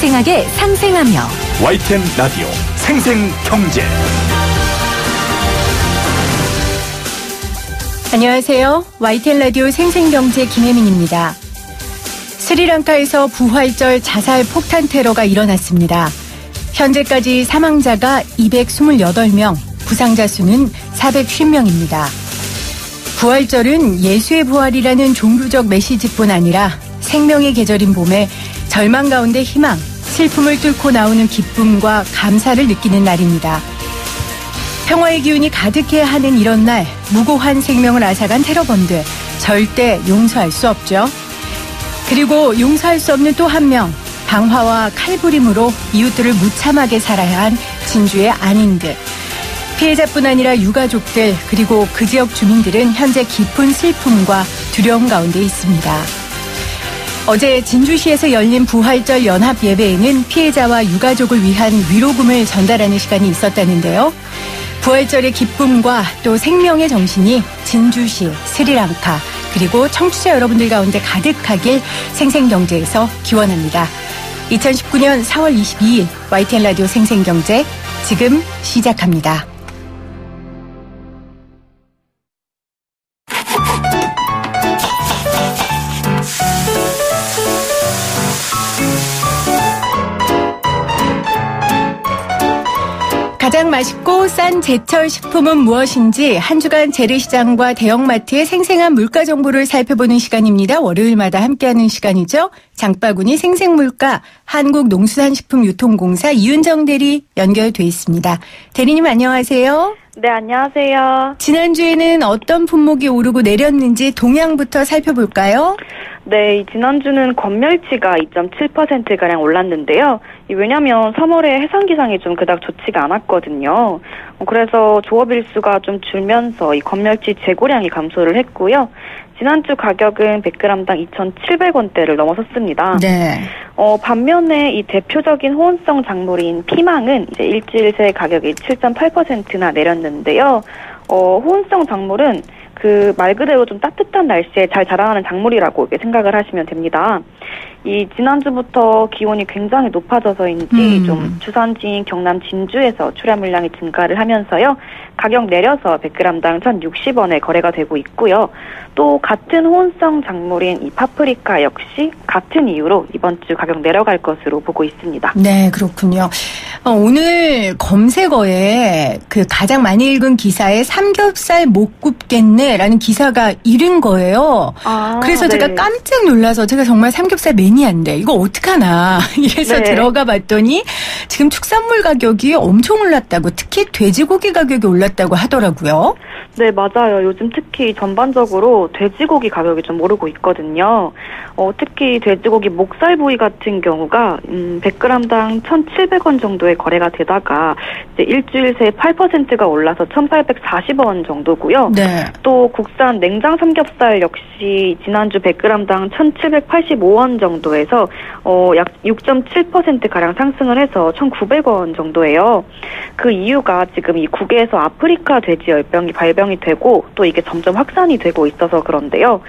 생생하게 상생하며 YTN 라디오 생생경제 안녕하세요. YTN 라디오 생생경제 김혜민입니다. 스리랑카에서 부활절 자살 폭탄 테러가 일어났습니다. 현재까지 사망자가 228명, 부상자 수는 450명입니다. 부활절은 예수의 부활이라는 종교적 메시지뿐 아니라 생명의 계절인 봄에 절망 가운데 희망, 슬픔을 뚫고 나오는 기쁨과 감사를 느끼는 날입니다. 평화의 기운이 가득해야 하는 이런 날, 무고한 생명을 앗아간 테러범들, 절대 용서할 수 없죠. 그리고 용서할 수 없는 또 한 명, 방화와 칼부림으로 이웃들을 무참하게 살아야 한 진주의 안인들. 피해자뿐 아니라 유가족들, 그리고 그 지역 주민들은 현재 깊은 슬픔과 두려움 가운데 있습니다. 어제 진주시에서 열린 부활절 연합 예배에는 피해자와 유가족을 위한 위로금을 전달하는 시간이 있었다는데요. 부활절의 기쁨과 또 생명의 정신이 진주시, 스리랑카, 그리고 청취자 여러분들 가운데 가득하길 생생경제에서 기원합니다. 2019년 4월 22일 YTN 라디오 생생경제 지금 시작합니다. 가장 맛있고 싼 제철 식품은 무엇인지 한 주간 재래시장과 대형마트의 생생한 물가 정보를 살펴보는 시간입니다. 월요일마다 함께하는 시간이죠. 장바구니 생생물가 한국농수산식품유통공사 이윤정 대리 연결돼 있습니다. 대리님 안녕하세요. 네, 안녕하세요. 지난주에는 어떤 품목이 오르고 내렸는지 동향부터 살펴볼까요? 네, 지난주는 건멸치가 2.7%가량 올랐는데요. 왜냐면 3월에 해상 기상이 좀 그닥 좋지가 않았거든요. 어, 그래서 조업 일수가 좀 줄면서 이 건멸치 재고량이 감소를 했고요. 지난주 가격은 100g당 2,700원대를 넘어섰습니다. 네. 어, 반면에 이 대표적인 호원성 작물인 피망은 이제 일주일 새 가격이 7.8%나 내렸는데요. 어, 호원성 작물은 그 말 그대로 좀 따뜻한 날씨에 잘 자라나는 작물이라고 생각을 하시면 됩니다. 이 지난주부터 기온이 굉장히 높아져서인지 음. 좀 주산지인 경남 진주에서 출하 물량이 증가를 하면서요. 가격 내려서 100g당 1,060원에 거래가 되고 있고요. 또 같은 호원성 작물인 이 파프리카 역시 같은 이유로 이번 주 가격 내려갈 것으로 보고 있습니다. 네, 그렇군요. 어, 오늘 검색어에 그 가장 많이 읽은 기사에 삼겹살 못 굽겠네라는 기사가 이른 거예요. 아, 그래서 네. 제가 깜짝 놀라서 제가 정말 삼 겹살 매니아인데 이거 어떡하나 이래서 네. 들어가 봤더니 지금 축산물 가격이 엄청 올랐다고 특히 돼지고기 가격이 올랐다고 하더라고요. 네, 맞아요. 요즘 특히 전반적으로 돼지고기 가격이 좀 오르고 있거든요. 어, 특히 돼지고기 목살 부위 같은 경우가 음, 100g당 1,700원 정도에 거래가 되다가 이제 일주일 새 8%가 올라서 1,840원 정도고요. 네. 또 국산 냉장 삼겹살 역시 지난주 100g당 1,785원 정도에서 어, 약 6.7% 가량 상승을 해서 1,900원 정도예요. 그 이유가 지금 이 국외에서 아프리카 돼지 열병이 발병이 되고 또 이게 점점 확산이 되고 있어서 그런데요.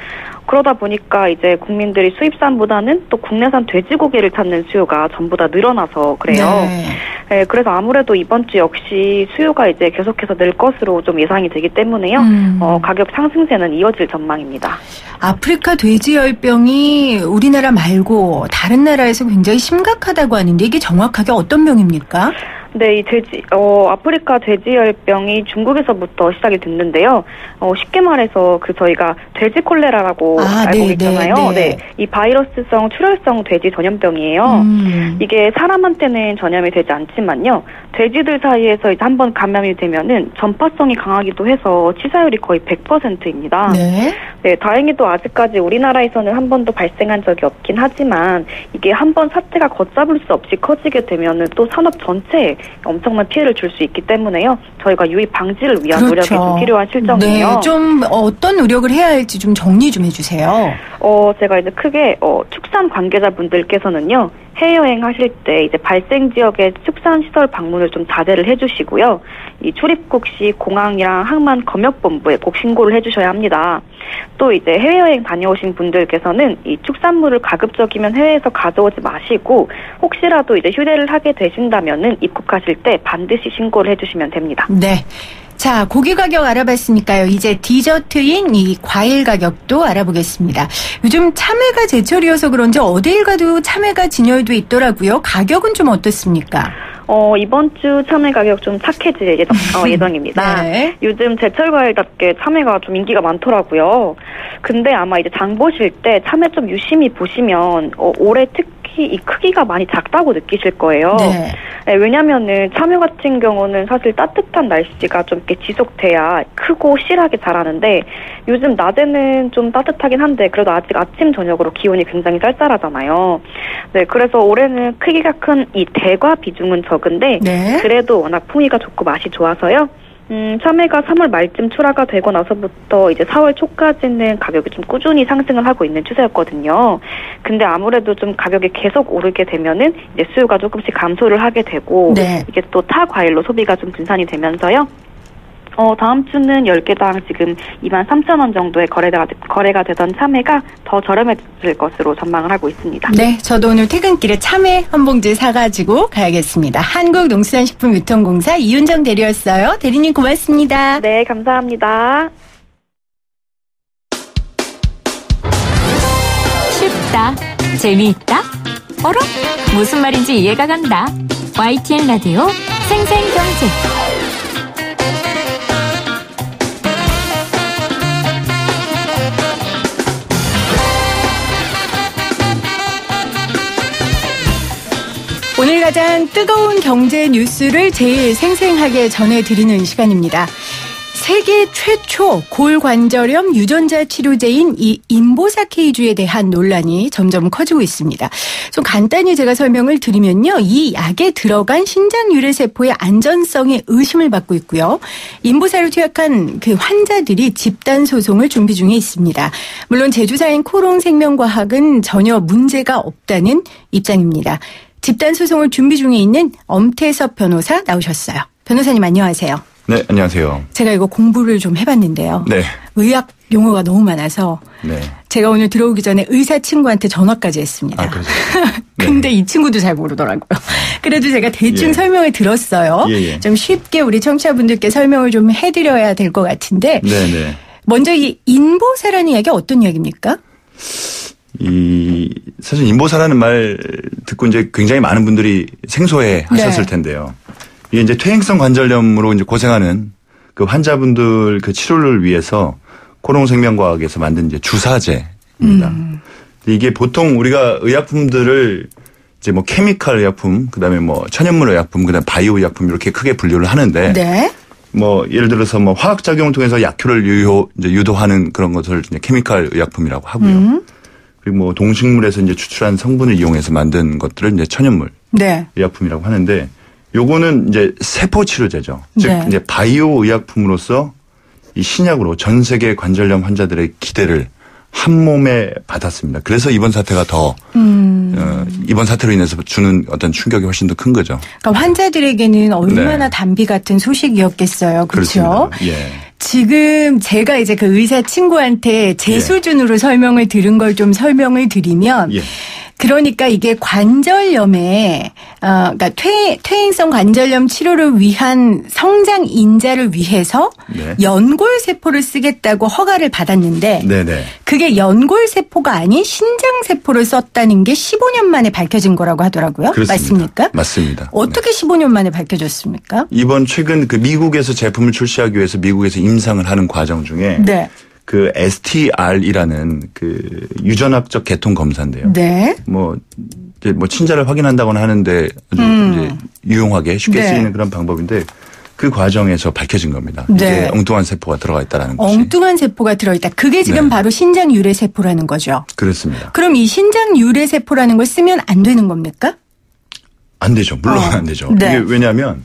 그러다 보니까 이제 국민들이 수입산보다는 또 국내산 돼지고기를 찾는 수요가 전부 다 늘어나서 그래요. 네. 네, 그래서 아무래도 이번 주 역시 수요가 이제 계속해서 늘 것으로 좀 예상이 되기 때문에요. 음. 어, 가격 상승세는 이어질 전망입니다. 아프리카 돼지 열병이 우리나라 말고 다른 나라에서 굉장히 심각하다고 하는데 이게 정확하게 어떤 병입니까? 네, 이 돼지, 어, 아프리카 돼지열병이 중국에서부터 시작이 됐는데요. 어, 쉽게 말해서 그 저희가 돼지 콜레라라고 아, 알고 네, 있잖아요. 네, 네. 이 바이러스성 출혈성 돼지 전염병이에요. 음. 이게 사람한테는 전염이 되지 않지만요. 돼지들 사이에서 이제 한번 감염이 되면은 전파성이 강하기도 해서 치사율이 거의 100%입니다. 네. 네, 다행히도 아직까지 우리나라에서는 한 번도 발생한 적이 없긴 하지만 이게 한 번 사태가 걷잡을 수 없이 커지게 되면은 또 산업 전체에 엄청난 피해를 줄 수 있기 때문에요. 저희가 유입 방지를 위한 노력이 좀 필요한 실정이에요. 그렇죠. 네, 좀 어떤 노력을 해야 할지 좀 정리 좀 해주세요. 어, 제가 이제 크게 어, 축산 관계자분들께서는요. 해외여행 하실 때 이제 발생 지역의 축산시설 방문을 좀 자제를 해주시고요. 이 출입국 시 공항이랑 항만 검역본부에 꼭 신고를 해주셔야 합니다. 또 이제 해외여행 다녀오신 분들께서는 이 축산물을 가급적이면 해외에서 가져오지 마시고 혹시라도 이제 휴대를 하게 되신다면은 입국하실 때 반드시 신고를 해주시면 됩니다. 네. 자, 고기 가격 알아봤으니까요. 이제 디저트인 이 과일 가격도 알아보겠습니다. 요즘 참외가 제철이어서 그런지 어딜 가도 참외가 진열돼 있더라고요. 가격은 좀 어떻습니까? 어, 이번 주 참외 가격 좀 착해질 예정, 어, 예정입니다. 네. 요즘 제철 과일답게 참외가 좀 인기가 많더라고요. 근데 아마 이제 장 보실 때 참외 좀 유심히 보시면 어, 올해 특 히 이 크기가 많이 작다고 느끼실 거예요. 네. 네, 왜냐면은 참외 같은 경우는 사실 따뜻한 날씨가 좀 이렇게 지속돼야 크고 실하게 자라는데 요즘 낮에는 좀 따뜻하긴 한데 그래도 아직 아침 저녁으로 기온이 굉장히 쌀쌀하잖아요. 네, 그래서 올해는 크기가 큰 이 대과 비중은 적은데 네. 그래도 워낙 풍미가 좋고 맛이 좋아서요. 음, 참외가 3월 말쯤 출하가 되고 나서부터 이제 4월 초까지는 가격이 좀 꾸준히 상승을 하고 있는 추세였거든요. 근데 아무래도 좀 가격이 계속 오르게 되면은 이제 수요가 조금씩 감소를 하게 되고 네. 이게 또 타 과일로 소비가 좀 분산이 되면서요. 어, 다음 주는 10개당 지금 2만 3천 원 정도의 거래가, 거래가 되던 참외가 더 저렴해질 것으로 전망을 하고 있습니다. 네, 저도 오늘 퇴근길에 참외 한 봉지 사가지고 가야겠습니다. 한국농수산식품유통공사 이윤정 대리였어요. 대리님 고맙습니다. 네, 감사합니다. 쉽다. 재미있다. 어라? 무슨 말인지 이해가 간다. YTN 라디오 생생경제. 가장 뜨거운 경제 뉴스를 제일 생생하게 전해드리는 시간입니다. 세계 최초 골관절염 유전자 치료제인 이 인보사케이주에 대한 논란이 점점 커지고 있습니다. 좀 간단히 제가 설명을 드리면요. 이 약에 들어간 신장 유래 세포의 안전성에 의심을 받고 있고요. 인보사를 투약한 그 환자들이 집단 소송을 준비 중에 있습니다. 물론 제주사인 코롱 생명과학은 전혀 문제가 없다는 입장입니다. 집단 소송을 준비 중에 있는 엄태섭 변호사 나오셨어요. 변호사님 안녕하세요. 네, 안녕하세요. 제가 이거 공부를 좀 해봤는데요. 네. 의학 용어가 너무 많아서 네. 제가 오늘 들어오기 전에 의사 친구한테 전화까지 했습니다. 아? 네. 근데 이 친구도 잘 모르더라고요. 그래도 제가 대충 예. 설명을 들었어요. 예, 예. 좀 쉽게 우리 청취자분들께 설명을 좀 해드려야 될 것 같은데 네, 네. 먼저 이 인보사라는 이야기 어떤 이야기입니까? 이 사실 인보사라는 말 듣고 이제 굉장히 많은 분들이 생소해 하셨을 네. 텐데요. 이게 이제 퇴행성 관절염으로 이제 고생하는 그 환자분들 그 치료를 위해서 코롱생명과학에서 만든 이제 주사제입니다. 음. 이게 보통 우리가 의약품들을 이제 뭐 케미칼 의약품, 그다음에 뭐 천연물 의약품, 그다음 바이오 의약품 이렇게 크게 분류를 하는데 네. 뭐 예를 들어서 뭐 화학 작용을 통해서 약효를 유효 이제 유도하는 그런 것을 이제 케미칼 의약품이라고 하고요. 음. 그리고 뭐 동식물에서 이제 추출한 성분을 이용해서 만든 것들을 이제 천연물 네. 의약품이라고 하는데 요거는 이제 세포 치료제죠. 즉 네. 이제 바이오 의약품으로서 이 신약으로 전 세계 관절염 환자들의 기대를 한 몸에 받았습니다. 그래서 이번 사태가 더 음. 어, 이번 사태로 인해서 주는 어떤 충격이 훨씬 더 큰 거죠. 그러니까 환자들에게는 얼마나 네. 담비 같은 소식이었겠어요. 그렇죠? 예. 지금 제가 이제 그 의사 친구한테 제 예. 수준으로 설명을 들은 걸 좀 설명을 드리면 예. 그러니까 이게 관절염에 어 그러니까 퇴 퇴행성 관절염 치료를 위한 성장 인자를 위해서 네. 연골 세포를 쓰겠다고 허가를 받았는데 네네. 그게 연골 세포가 아닌 신장 세포를 썼다는 게 15년 만에 밝혀진 거라고 하더라고요. 그렇습니다. 맞습니까? 맞습니다. 네. 어떻게 15년 만에 밝혀졌습니까? 이번 최근 그 미국에서 제품을 출시하기 위해서 미국에서 임상을 하는 과정 중에 네. 그 STR이라는 그 유전학적 계통 검사인데요. 네. 뭐 이제 뭐 친자를 확인한다거나 하는데 아주 음. 이제 유용하게 쉽게 네. 쓰이는 그런 방법인데 그 과정에서 밝혀진 겁니다. 네. 이게 엉뚱한 세포가 들어가 있다라는 것이 엉뚱한 세포가 들어있다. 그게 지금 네. 바로 신장 유래 세포라는 거죠. 그렇습니다. 그럼 이 신장 유래 세포라는 걸 쓰면 안 되는 겁니까? 안 되죠. 물론 어. 안 되죠. 네. 이게 왜냐하면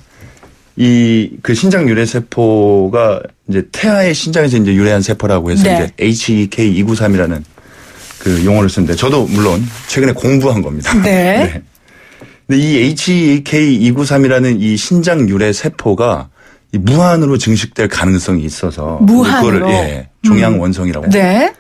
이 그 신장 유래 세포가 이제 태아의 신장에서 이제 유래한 세포라고 해서 네. 이제 HEK 293이라는 그 용어를 쓰는데 저도 물론 최근에 공부한 겁니다. 네. 근데 이 HK293이라는 이 신장 유래 세포가 이 무한으로 증식될 가능성이 있어서 무한으로? 그거를 예, 종양 원성이라고 네.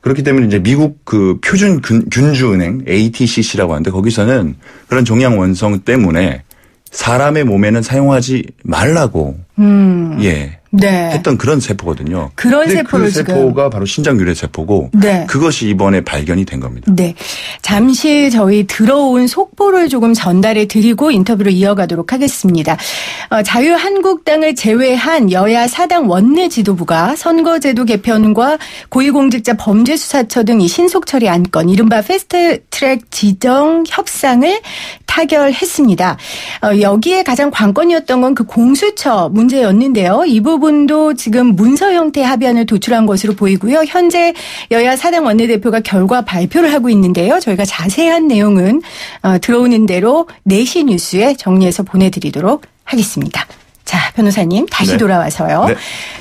그렇기 때문에 이제 미국 그 표준 균, 균주은행 ATCC라고 하는데 거기서는 그런 종양 원성 때문에 사람의 몸에는 사용하지 말라고 음. 예 네. 했던 그런 세포거든요. 그런 세포를 그 지금- 세포가 바로 신장 유래 세포고 네. 그것이 이번에 발견이 된 겁니다. 네. 잠시 저희 들어온 속보를 조금 전달해 드리고 인터뷰를 이어가도록 하겠습니다. 어, 자유한국당을 제외한 여야 사당 원내 지도부가 선거제도 개편과 고위공직자 범죄수사처 등 이 신속 처리 안건, 이른바 패스트트랙 지정 협상을 타결했습니다. 어, 여기에 가장 관건이었던 건 그 공수처 문제였는데요. 이 부분 도 지금 문서 형태 합의안을 도출한 것으로 보이고요. 현재 여야 사당 원내대표가 결과 발표를 하고 있는데요. 저희가 자세한 내용은 어, 들어오는 대로 4시 뉴스에 정리해서 보내드리도록 하겠습니다. 자, 변호사님 다시 네. 돌아와서요. 네.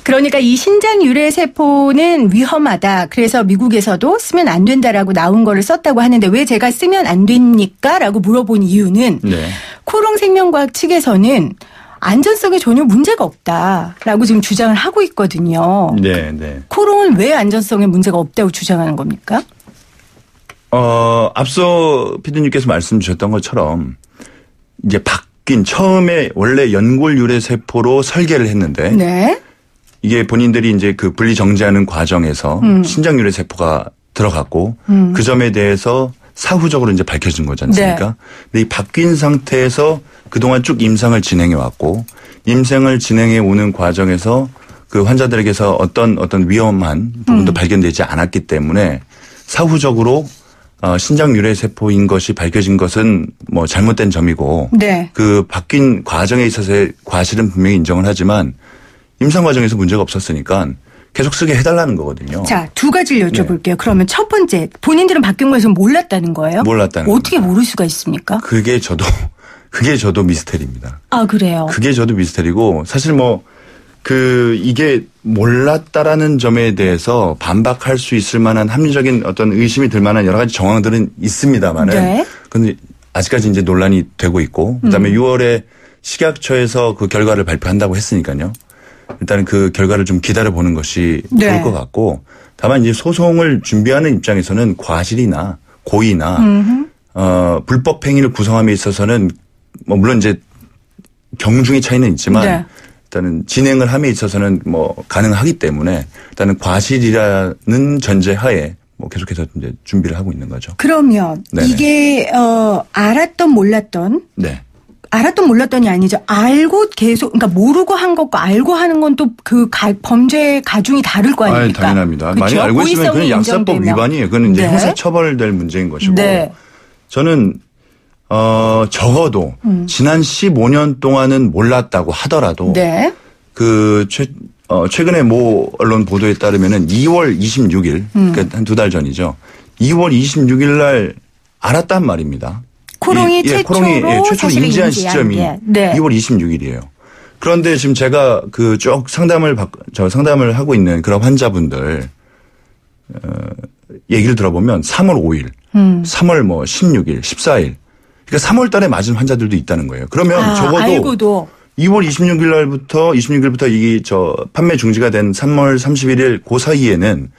그러니까 이 신장 유래 세포는 위험하다. 그래서 미국에서도 쓰면 안 된다라고 나온 거를 썼다고 하는데 왜 제가 쓰면 안 됩니까? 라고 물어본 이유는 네. 코롱 생명과학 측에서는 안전성에 전혀 문제가 없다라고 지금 주장을 하고 있거든요. 네, 네. 코롱은 왜 안전성에 문제가 없다고 주장하는 겁니까? 어, 앞서 피디님께서 말씀 주셨던 것처럼 이제 바뀐 처음에 원래 연골 유래 세포로 설계를 했는데 네. 이게 본인들이 이제 그 분리 정제하는 과정에서 음. 신장 유래 세포가 들어갔고 음. 그 점에 대해서 사후적으로 이제 밝혀진 거지 네. 않습니까? 근데 이 바뀐 상태에서 그동안 쭉 임상을 진행해 왔고 임상을 진행해 오는 과정에서 그 환자들에게서 어떤 어떤 위험한 음. 부분도 발견되지 않았기 때문에 사후적으로 어, 신장 유래 세포인 것이 밝혀진 것은 뭐 잘못된 점이고 네. 그 바뀐 과정에 있어서의 과실은 분명히 인정을 하지만 임상 과정에서 문제가 없었으니까 계속 쓰게 해달라는 거거든요. 자, 두 가지를 네. 여쭤볼게요. 그러면 첫 번째, 본인들은 바뀐 거에서 몰랐다는 거예요? 몰랐다는 어떻게 모를 수가 있습니까? 그게 저도 그게 저도 미스테리입니다. 아, 그래요. 그게 저도 미스테리고 사실 뭐 그 이게 몰랐다라는 점에 대해서 반박할 수 있을 만한 합리적인 어떤 의심이 들 만한 여러 가지 정황들은 있습니다만은 네. 근데 아직까지 이제 논란이 되고 있고 그 다음에 음. 6월에 식약처에서 그 결과를 발표한다고 했으니까요. 일단은 그 결과를 좀 기다려 보는 것이 네. 좋을 것 같고 다만 이제 소송을 준비하는 입장에서는 과실이나 고의나 음흠. 어 불법 행위를 구성함에 있어서는 뭐 물론 이제 경중의 차이는 있지만 네. 일단은 진행을 함에 있어서는 뭐 가능하기 때문에 일단은 과실이라는 전제 하에 뭐 계속해서 이제 준비를 하고 있는 거죠. 그러면 네네. 이게 어 알았던 몰랐던 네. 알았던 몰랐던이 아니죠. 알고 계속 그러니까 모르고 한 것과 알고 하는 건 또 그 범죄 가중이 다를 거 아닙니까? 아, 당연합니다. 그쵸? 만약 알고 있으면 그건 약사법 인정되면. 위반이에요. 그건 이제 네. 형사 처벌될 문제인 것이고. 네. 저는 어 적어도 지난 15년 동안은 몰랐다고 하더라도 음. 네. 그 최, 어, 최근에 모 언론 보도에 따르면은 2월 26일, 음. 그러니까 한 두 달 전이죠. 2월 26일 날 알았단 말입니다. 코롱이 이- 최초로 코롱이 예, 최초로 인지한 시점이 게. 네. 2월 26일이에요. 그런데 지금 제가 그 쭉 상담을 받, 저 상담을 하고 있는 그런 환자분들 어, 얘기를 들어보면 3월 5일, 음. 3월 뭐 16일, 14일. 그러니까 3월 달에 맞은 환자들도 있다는 거예요. 그러면 아, 적어도 알고도 2월 26일 날부터 26일부터 이저 판매 중지가 된 3월 31일 그 사이에는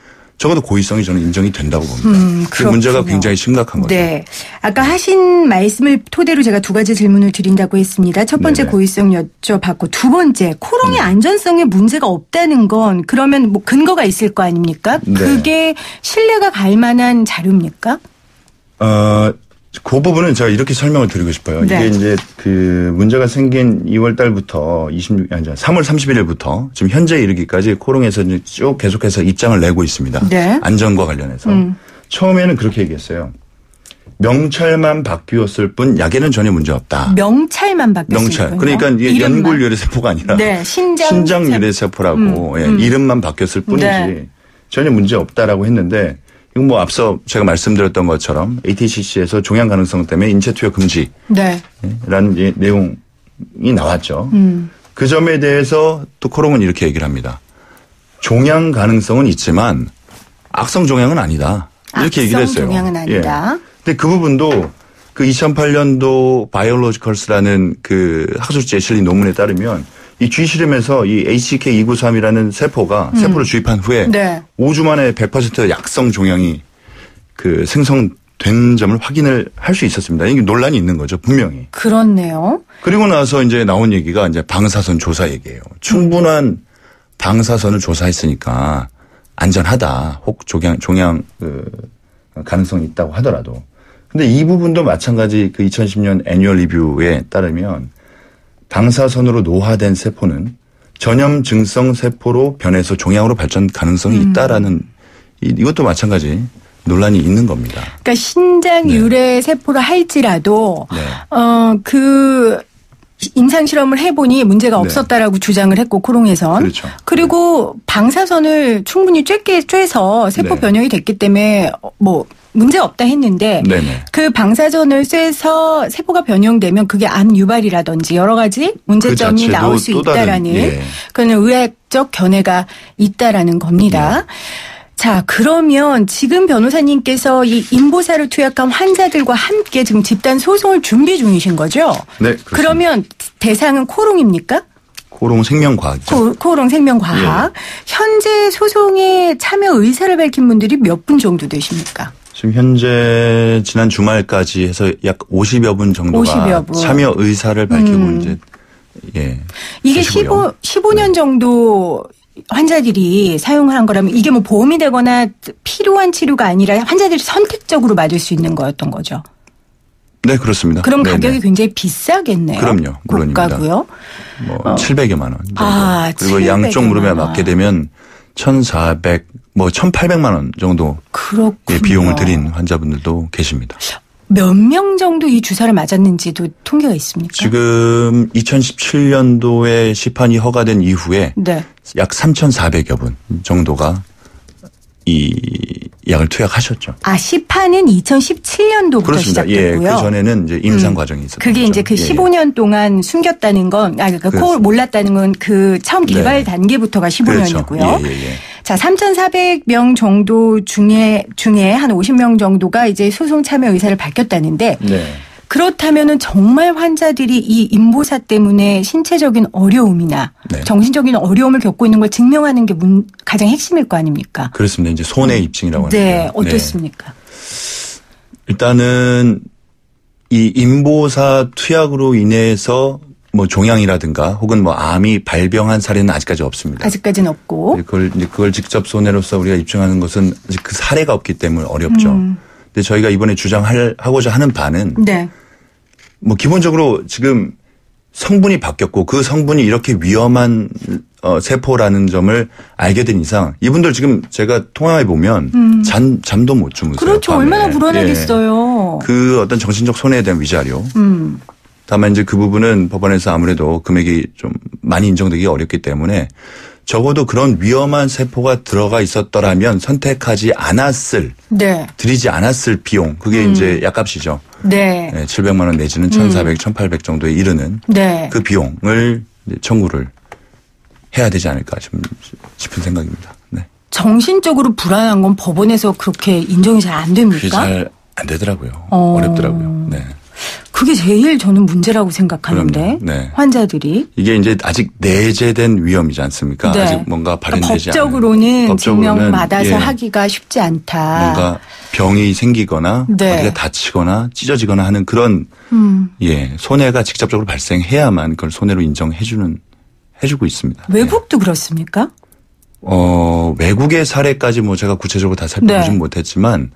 적어도 고의성이 저는 인정이 된다고 봅니다. 음, 그 문제가. 굉장히 심각한 거죠. 네. 아까 하신 말씀을 토대로 제가 두 가지 질문을 드린다고 했습니다. 첫 번째 네네. 음. 고의성 여쭤봤고 두 번째 코롱의 안전성에 문제가 없다는 건 그러면 뭐 근거가 있을 거 아닙니까? 네. 그게 신뢰가 갈 만한 자료입니까? 어, 그 부분은 제가 이렇게 설명을 드리고 싶어요. 네. 이게 이제 그 문제가 생긴 2월 달부터 26, 아니, 3월 31일부터 지금 현재 이르기까지 코롱에서 이제 쭉 계속해서 입장을 내고 있습니다. 네. 안전과 관련해서. 음. 처음에는 그렇게 얘기했어요. 명찰만 바뀌었을 뿐 약에는 전혀 문제 없다. 명찰만 바뀌었을 명찰. 그러니까 이게. 연골 유래 세포가 아니라 네, 신장 신장 세- 유래 세포라고 음, 예, 음. 이름만 바뀌었을 뿐이지 네. 전혀 문제 없다라고 했는데 이건 뭐 앞서 제가 말씀드렸던 것처럼 ATCC에서 종양 가능성 때문에 인체 투여 금지라는 네. 이제 내용이 나왔죠. 음. 그 점에 대해서 또 코롱은 이렇게 얘기를 합니다. 종양 가능성은 있지만 악성 종양은 아니다. 이렇게 얘기를 했어요. 종양은 아니다. 예. 근데 그 부분도 그 2008년도 바이올로지컬스라는 그 학술지에 실린 논문에 따르면 이 쥐실험에서 이 HK293이라는 세포가 세포를 주입한 후에 네. 5주 만에 100% 약성 종양이 그 생성된 점을 확인을 할 수 있었습니다. 이게 논란이 있는 거죠, 분명히. 그렇네요. 그리고 나서 이제 나온 얘기가 이제 방사선 조사 얘기예요. 충분한 방사선을 조사했으니까 안전하다. 혹 종양 종양 그 가능성이 있다고 하더라도. 근데 이 부분도 마찬가지 그 2010년 annual review에 따르면 방사선으로 노화된 세포는 전염증성 세포로 변해서 종양으로 발전 가능성이 있다라는 이- 이것도 마찬가지 논란이 있는 겁니다. 그러니까 신장 네. 유래 세포를 할지라도 네. 어그 임상 실험을 해보니 문제가 네. 없었다라고 주장을 했고 코롱에선 그렇죠. 그리고 방사선을 충분히 쬐게 쬐서 세포 네. 변형이 됐기 때문에 어, 뭐 문제 없다 했는데 네네. 그 방사선을 쐬서 세포가 변형되면 그게 암 유발이라든지 여러 가지 문제점이 그 나올 수 있다라는 예. 그런 의학적 견해가 있다라는 겁니다. 네. 자, 그러면 지금 변호사님께서 이 인보사를 투약한 환자들과 함께 지금 집단 소송을 준비 중이신 거죠? 네. 그렇습니다. 그러면 대상은 코롱입니까? 코롱 생명과학이죠. 코, 코롱 생명과학. 예. 현재 소송에 참여 의사를 밝힌 분들이 몇 분 정도 되십니까? 지금 현재 지난 주말까지 해서 약 50여 분 정도가 50여 분. 참여 의사를 밝히고 음. 이제 예. 이게 계시고요. 15, 15년 정도 환자들이 사용을 한 거라면 이게 뭐 보험이 되거나 필요한 치료가 아니라 환자들이 선택적으로 맞을 수 있는 거였던 거죠. 네, 그렇습니다. 그럼 네네. 가격이 굉장히 비싸겠네요. 그럼요, 물론입니다. 고가고요. 뭐 700여만 원 정도. 어. 아, 그리고 700여만 양쪽 무릎에 원. 맞게 되면 1,400, 뭐 1,800만 원 정도 그렇군요. 예, 비용을 들인 환자분들도 계십니다. 몇 명 정도 이 주사를 맞았는지도 통계가 있습니까? 지금 2017년도에 시판이 허가된 이후에 네. 약 3,400여 분 정도가 이 약을 투약하셨죠. 아, 시판은 2017년도부터 그렇습니다. 예, 그 시작됐고요. 전에는 이제 임상 과정이 있었죠. 그게 이제 그 15년 동안 숨겼다는 건, 아, 그러니까 코. 몰랐다는 건 그 처음 개발 네. 단계부터가 15년이고요. 그렇죠. 예, 예, 예. 자, 3,400명 정도 중에, 중에 한 50명 정도가 이제 소송 참여 의사를 밝혔다는데 네. 그렇다면은 정말 환자들이 이 인보사 때문에 신체적인 어려움이나 네. 정신적인 어려움을 겪고 있는 걸 증명하는 게 문- 가장 핵심일 거 아닙니까? 그렇습니다. 이제 손해 입증이라고 하는데. 네, 어떻습니까? 일단은 이 인보사 투약으로 인해서 뭐 종양이라든가 혹은 뭐 암이 발병한 사례는 아직까지 없습니다. 아직까지는 없고. 그걸 이제 그걸 직접 손해로서 우리가 입증하는 것은 아직 그 사례가 없기 때문에 어렵죠. 음. 근데 저희가 이번에 주장하고자 하는 바는 네. 뭐 기본적으로 지금 성분이 바뀌었고 그 성분이 이렇게 위험한 어, 세포라는 점을 알게 된 이상 이분들 지금 제가 통화해 보면 잠 잠도 못 주무세요. 음. 그렇죠. 밤에. 얼마나 예. 불안하겠어요. 그 어떤 정신적 손해에 대한 위자료. 음. 다만 이제 그 부분은 법원에서 아무래도 금액이 좀 많이 인정되기 어렵기 때문에 적어도 그런 위험한 세포가 들어가 있었더라면 선택하지 않았을 네. 들이지 않았을 비용 그게 음. 이제 약값이죠. 네. 네, 700만 원 내지는 1,400, 1,800 정도에 이르는 네. 그 비용을 청구를 해야 되지 않을까 좀 싶은 생각입니다. 네. 정신적으로 불안한 건 법원에서 그렇게 인정이 잘 안 됩니까? 잘안 되더라고요. 어. 어렵더라고요. 네. 그게 제일 저는 문제라고 생각하는데. 네. 환자들이 이게 이제 아직 내재된 위험이지 않습니까? 네. 아직 뭔가 발현되지 않은. 법적으로는 법적으로는, 증명받아서 예, 하기가 쉽지 않다. 뭔가 병이 생기거나 네. 어디가 다치거나 찢어지거나 하는 그런 음. 예 손해가 직접적으로 발생해야만 그걸 손해로 인정해주는 해주고 있습니다. 네. 외국도 그렇습니까? 어, 외국의 사례까지 뭐 제가 구체적으로 다 살펴보진 네. 못했지만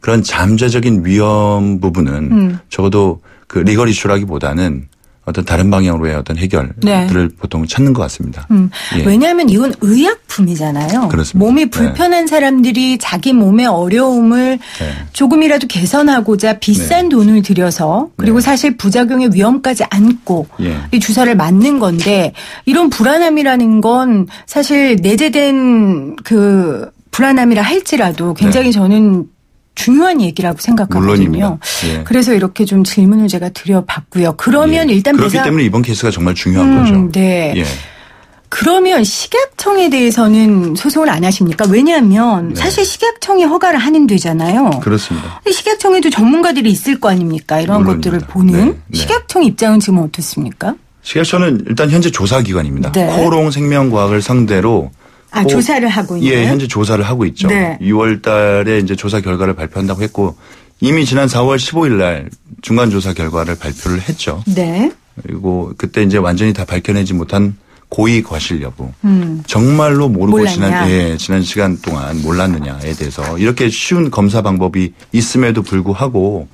그런 잠재적인 위험 부분은 음. 적어도 그 리걸 이슈라기보다는 어떤 다른 방향으로의 어떤 해결들을 네. 보통 찾는 것 같습니다. 음. 예. 왜냐하면 이건 의약품이잖아요. 그렇습니다. 몸이 네. 불편한 사람들이 자기 몸의 어려움을 네. 조금이라도 개선하고자 비싼 네. 돈을 들여서 그리고 네. 사실 부작용의 위험까지 안고 예. 이 주사를 맞는 건데 이런 불안함이라는 건 사실 내재된 그 불안함이라 할지라도 굉장히 저는 중요한 얘기라고 생각하거든요. 네. 물론입니다. 예. 그래서 이렇게 좀 질문을 제가 드려봤고요. 그러면 예. 일단 그렇기 배상- 때문에 이번 케이스가 정말 중요한 음, 거죠. 네. 예. 그러면 식약청에 대해서는 소송을 안 하십니까? 왜냐하면 네. 사실 식약청이 허가를 하는 데잖아요. 그렇습니다. 식약청에도 전문가들이 있을 거 아닙니까? 이런 물론입니다. 것들을 보는 네, 네. 식약청 입장은 지금 어떻습니까? 식약처는 일단 현재 조사 기관입니다. 네. 코롱 생명과학을 상대로 아 코- 조사를 하고 있는. 예, 현재 조사를 하고 있죠. 네. 6월 달에 이제 조사 결과를 발표한다고 했고 이미 지난 4월 15일 날 중간 조사 결과를 발표를 했죠. 네. 그리고 그때 이제 완전히 다 밝혀내지 못한 고의 과실 여부. 음. 정말로 모르고 몰랐냐? 지난 예, 지난 시간 동안 몰랐느냐에 대해서 이렇게 쉬운 검사 방법이 있음에도 불구하고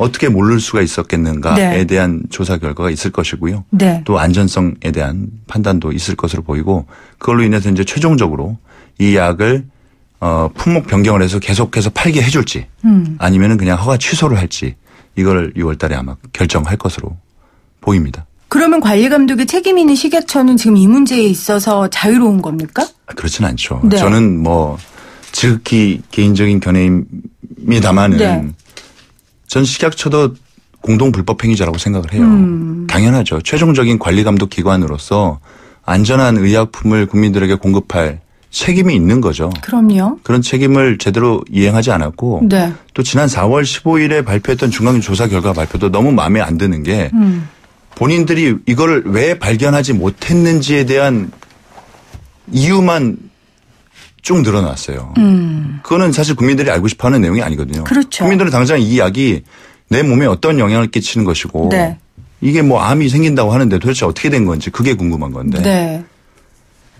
어떻게 모를 수가 있었겠는가에 네. 대한 조사 결과가 있을 것이고요. 네. 또 안전성에 대한 판단도 있을 것으로 보이고 그걸로 인해서 이제 최종적으로 이 약을 어 품목 변경을 해서 계속해서 팔게 해줄지 음. 아니면은 그냥 허가 취소를 할지 이걸 6월달에 아마 결정할 것으로 보입니다. 그러면 관리 감독의 책임 있는 식약처는 지금 이 문제에 있어서 자유로운 겁니까? 아, 그렇진 않죠. 네. 저는 뭐 지극히 개인적인 견해입니다만은 네. 전 식약처도 공동 불법 행위자라고 생각을 해요. 음. 당연하죠. 최종적인 관리 감독 기관으로서 안전한 의약품을 국민들에게 공급할 책임이 있는 거죠. 그럼요. 그런 책임을 제대로 이행하지 않았고 네. 또 지난 4월 15일에 발표했던 중간 조사 결과 발표도 너무 마음에 안 드는 게 음. 본인들이 이거를 왜 발견하지 못했는지에 대한 이유만 쭉 늘어났어요. 음. 그거는 사실 국민들이 알고 싶어 하는 내용이 아니거든요. 그렇죠. 국민들은 당장 이 약이 내 몸에 어떤 영향을 끼치는 것이고 네. 이게 뭐 암이 생긴다고 하는데 도대체 어떻게 된 건지 그게 궁금한 건데 네.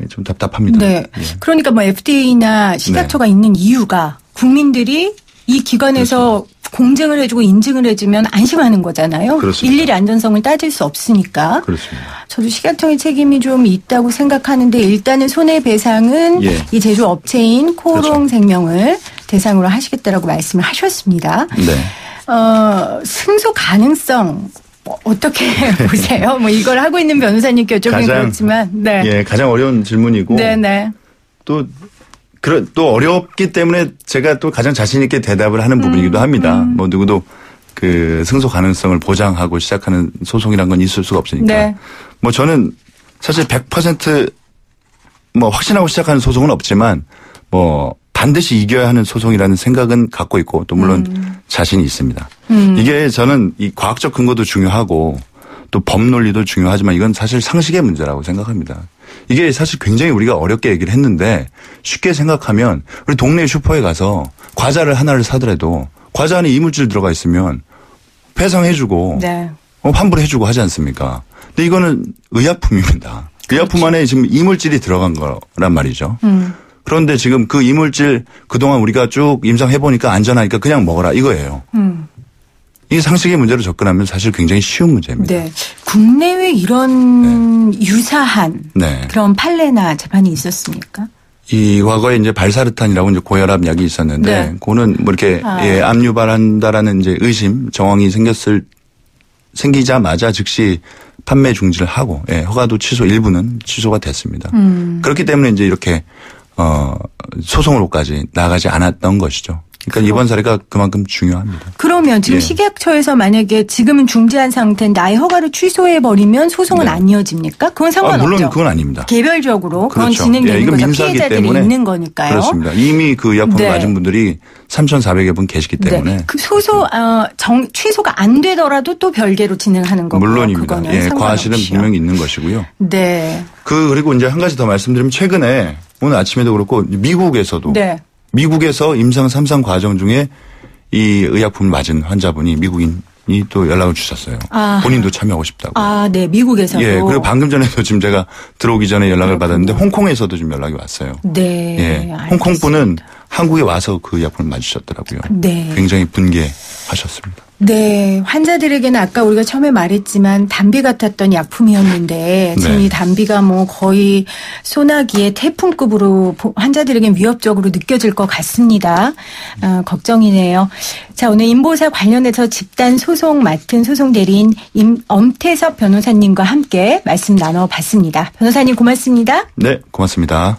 좀 답답합니다. 네. 예. 그러니까 뭐 FDA나 식약처가 있는 이유가 국민들이 이 기관에서 공증을 해주고 인증을 해주면 안심하는 거잖아요. 그렇습니다. 일일이 안전성을 따질 수 없으니까. 그렇습니다. 저도 식약청의 책임이 좀 있다고 생각하는데 일단은 손해배상은 예. 이 제조 업체인 그렇죠. 코롱생명을 대상으로 하시겠다라고 말씀을 하셨습니다. 네. 어, 승소 가능성 뭐 어떻게 보세요? 뭐 이걸 하고 있는 변호사님께 여쭤보긴 가장- 그렇지만 네. 예, 가장 어려운 질문이고 네네. 또, 그런, 또 어렵기 때문에 제가 또 가장 자신 있게 대답을 하는 부분이기도 음, 합니다. 뭐 누구도 그 승소 가능성을 보장하고 시작하는 소송이란 건 있을 수가 없으니까. 네. 뭐 저는 사실 100%뭐 확신하고 시작하는 소송은 없지만 뭐 반드시 이겨야 하는 소송이라는 생각은 갖고 있고 또 물론 음. 자신이 있습니다. 이게 저는 이 과학적 근거도 중요하고 또 법 논리도 중요하지만 이건 사실 상식의 문제라고 생각합니다. 이게 사실 굉장히 우리가 어렵게 얘기를 했는데 쉽게 생각하면 우리 동네 슈퍼에 가서 과자를 하나를 사더라도 과자 안에 이물질 들어가 있으면 배상해주고 네. 어, 환불해주고 하지 않습니까? 근데 이거는 의약품입니다. 의약품 안에 지금 이물질이 들어간 거란 말이죠. 음. 그런데 지금 그 이물질 그동안 우리가 쭉 임상해보니까 안전하니까 그냥 먹어라 이거예요. 음. 이게 상식의 문제로 접근하면 사실 굉장히 쉬운 문제입니다. 네. 국내외 이런 유사한 네. 그런 판례나 재판이 있었습니까? 이 과거에 이제 발사르탄이라고 이제 고혈압 약이 있었는데 네. 그거는 뭐 이렇게 아. 예, 암 유발한다라는 이제 의심 정황이 생겼을 생기자마자 즉시 판매 중지를 하고 예, 허가도 취소 일부는 취소가 됐습니다. 음. 그렇기 때문에 이제 이렇게 어 소송으로까지 나가지 않았던 것이죠. 그러니까 이번 사례가 그만큼 중요합니다. 그러면 지금 예. 식약처에서 만약에 지금은 중지한 상태인데 아예 허가를 취소해 버리면 소송은 네. 안 이어집니까? 그건 아, 상관없죠. 물론 그건 아닙니다. 개별적으로 그건 그렇죠. 진행되는 예, 거죠. 피해자들이 있는 거니까요. 그렇습니다. 이미 그 의약품을 네. 맞은 분들이 3,400여 분 계시기 때문에 네. 그 소소 어, 정, 취소가 안 되더라도 또 별개로 진행하는 거고요. 물론입니다. 예. 과실은 분명히 있는 것이고요. 네. 그 그리고 이제 한 가지 더 말씀드리면 최근에 오늘 아침에도 그렇고 미국에서도 네. 미국에서 임상 3상 과정 중에 이 의약품을 맞은 환자분이 미국인 이 또 연락을 주셨어요. 아. 본인도 참여하고 싶다고. 아, 네. 미국에서도. 예, 그리고 방금 전에도 지금 제가 들어오기 전에 연락을 받았는데 홍콩에서도 지금 연락이 왔어요. 네. 예. 홍콩 분은 한국에 와서 그 의약품을 맞으셨더라고요. 네. 굉장히 분개 하셨습니다. 네, 환자들에게는 아까 우리가 처음에 말했지만 담비 같았던 약품이었는데 지금 네. 이 담비가 뭐 거의 소나기의 태풍급으로 보- 환자들에겐 위협적으로 느껴질 것 같습니다. 어, 걱정이네요. 자, 오늘 인보사 관련해서 집단 소송 맡은 소송 대리인 임, 엄태섭 변호사님과 함께 말씀 나눠봤습니다. 변호사님 고맙습니다. 네, 고맙습니다.